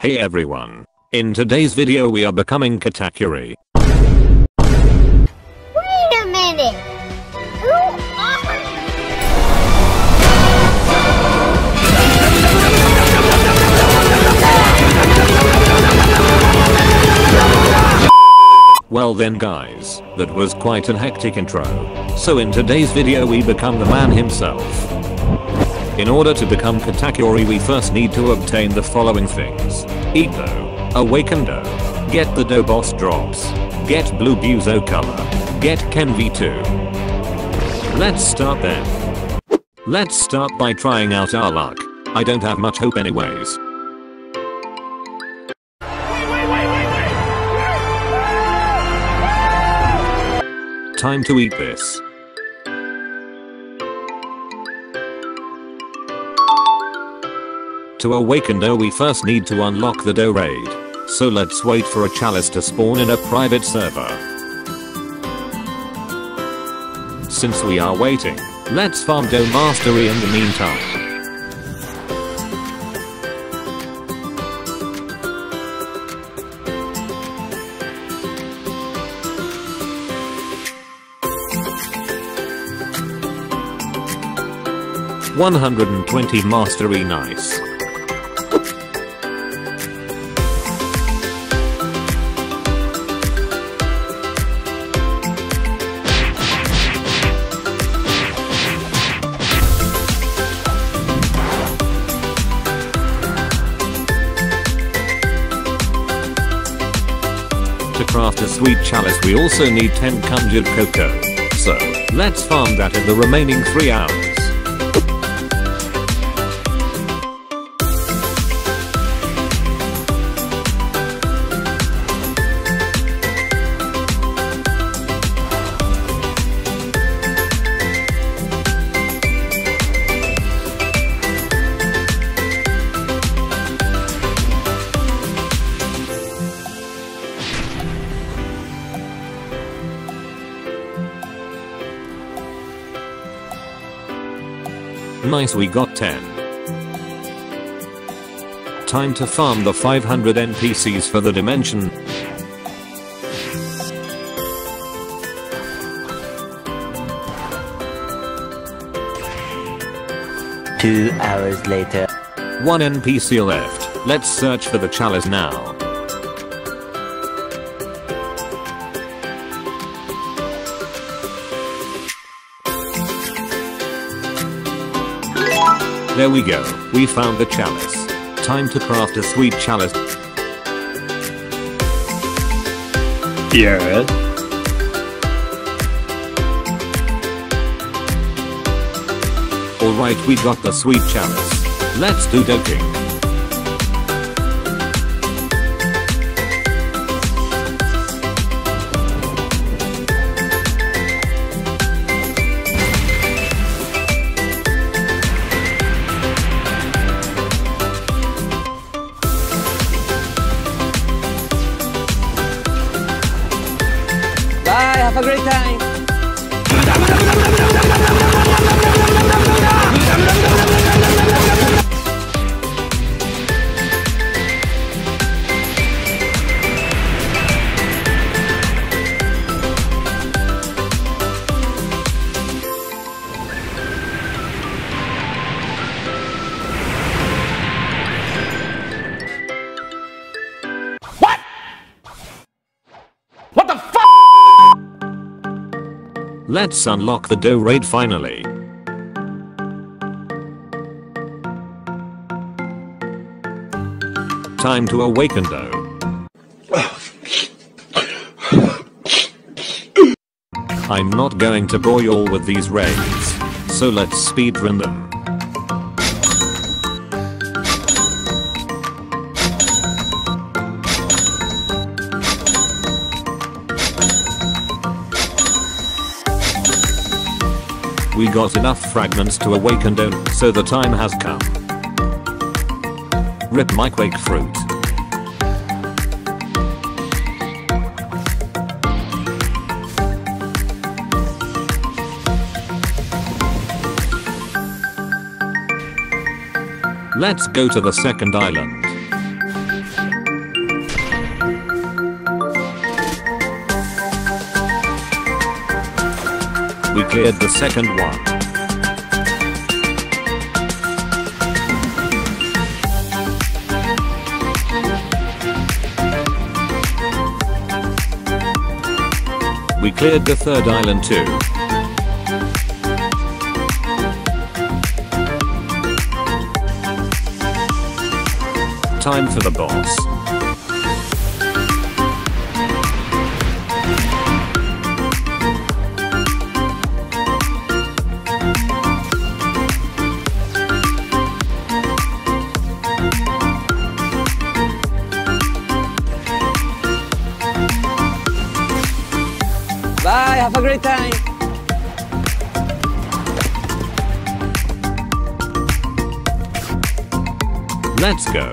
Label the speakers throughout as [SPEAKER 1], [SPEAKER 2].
[SPEAKER 1] Hey everyone. In today's video we are becoming Katakuri.
[SPEAKER 2] Wait a minute! Who are?
[SPEAKER 1] Well then guys, that was quite an hectic intro. So in today's video we become the man himself. In order to become Katakuri we first need to obtain the following things. Eat dough, awaken get the dough boss drops, get blue buzo color, get Ken V2. Let's start then. Let's start by trying out our luck. I don't have much hope anyways. Time to eat this. To awaken dough we first need to unlock the dough raid. So let's wait for a chalice to spawn in a private server. Since we are waiting, let's farm dough mastery in the meantime. One hundred and twenty mastery nice. To sweet chalice we also need 10 conjured cocoa. So, let's farm that in the remaining 3 hours. Nice we got 10. Time to farm the 500 NPCs for the dimension.
[SPEAKER 3] Two hours later.
[SPEAKER 1] One NPC left. Let's search for the chalice now. There we go. We found the chalice. Time to craft a sweet chalice.
[SPEAKER 3] Yeah.
[SPEAKER 1] Alright we got the sweet chalice. Let's do
[SPEAKER 3] Dough King.
[SPEAKER 1] Let's unlock the dough raid finally. Time to awaken dough. I'm not going to bore you all with these raids, so let's speedrun them. We got enough fragments to awaken dough, so the time has come. Rip my quake fruit. Let's go to the second island. We cleared the second one. We cleared the third island too. Time for the boss.
[SPEAKER 3] Have a great time.
[SPEAKER 1] Let's go.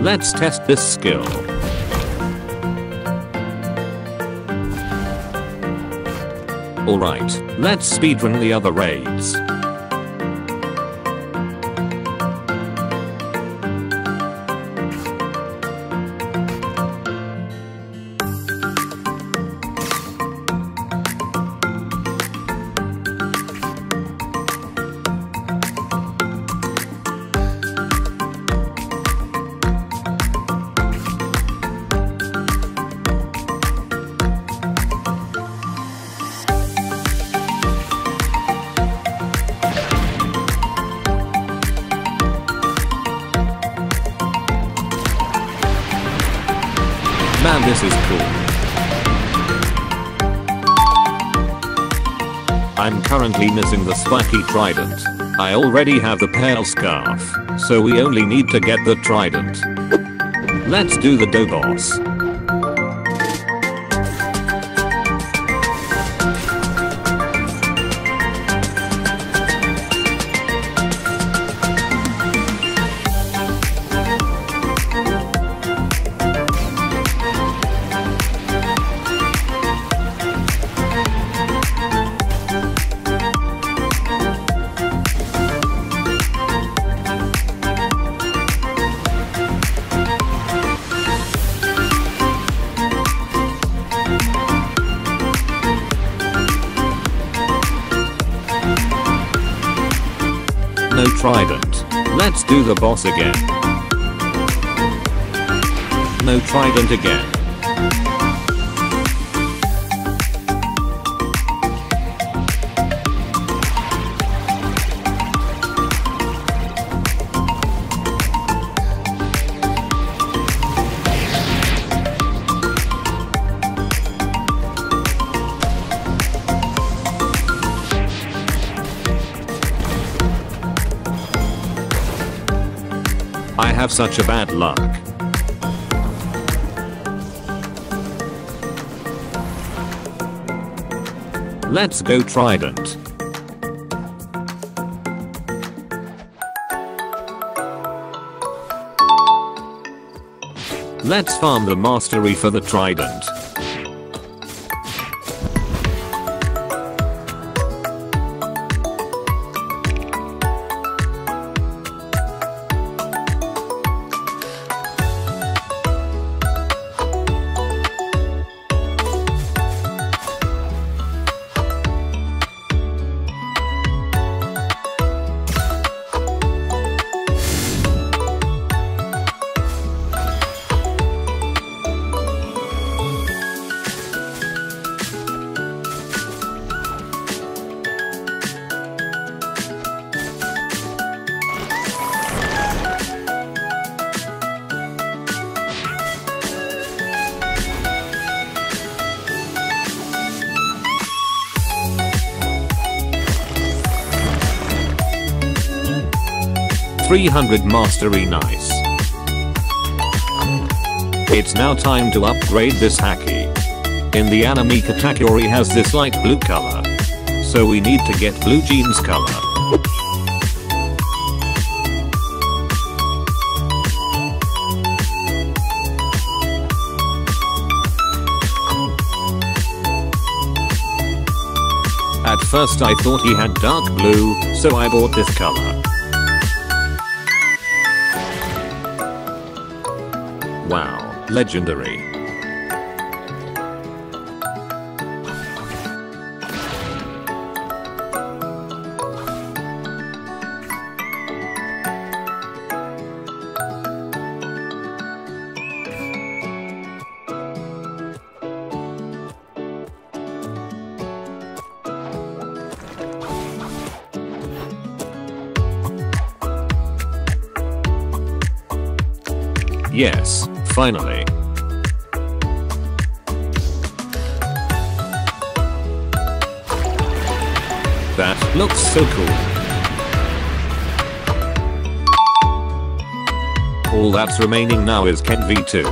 [SPEAKER 1] Let's test this skill. Alright, let's speedrun the other raids. Man, this is cool. I'm currently missing the spiky trident. I already have the pale scarf, so we only need to get the trident. Let's do the dough trident. Let's do the boss again. No trident again. Have such a bad luck. Let's go Trident. Let's farm the mastery for the Trident. Three hundred mastery nice. It's now time to upgrade this Haki. In the anime Katakuri has this light blue color. So we need to get blue jeans color. At first I thought he had dark blue, so I bought this color. Wow, legendary. Yes, finally. That looks so cool. All that's remaining now is Ken V2.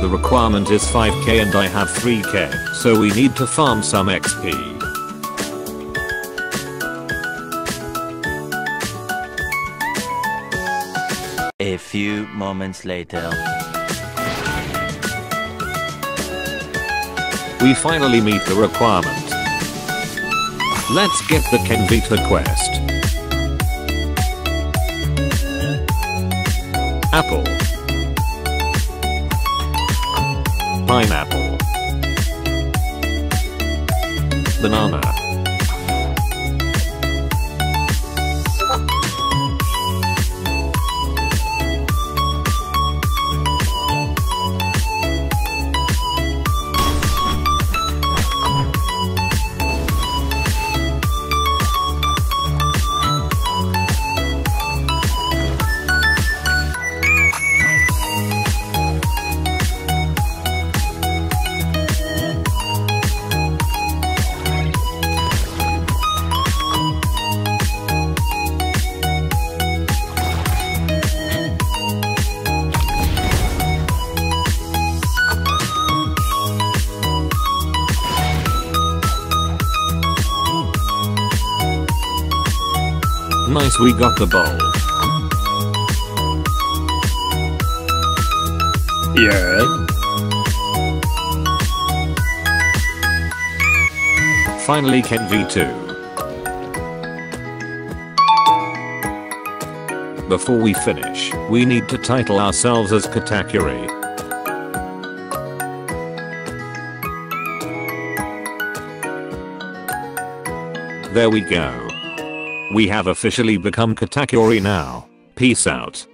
[SPEAKER 1] The requirement is 5k and I have 3k, so we need to farm some XP.
[SPEAKER 3] Moments later.
[SPEAKER 1] We finally meet the requirement. Let's get the Ken V2 quest. Apple. Pineapple. Banana. Nice we got the bowl.
[SPEAKER 4] Yeah.
[SPEAKER 1] Finally Ken V2. Before we finish, we need to title ourselves as Katakuri. There we go. We have officially become Katakuri now. Peace out.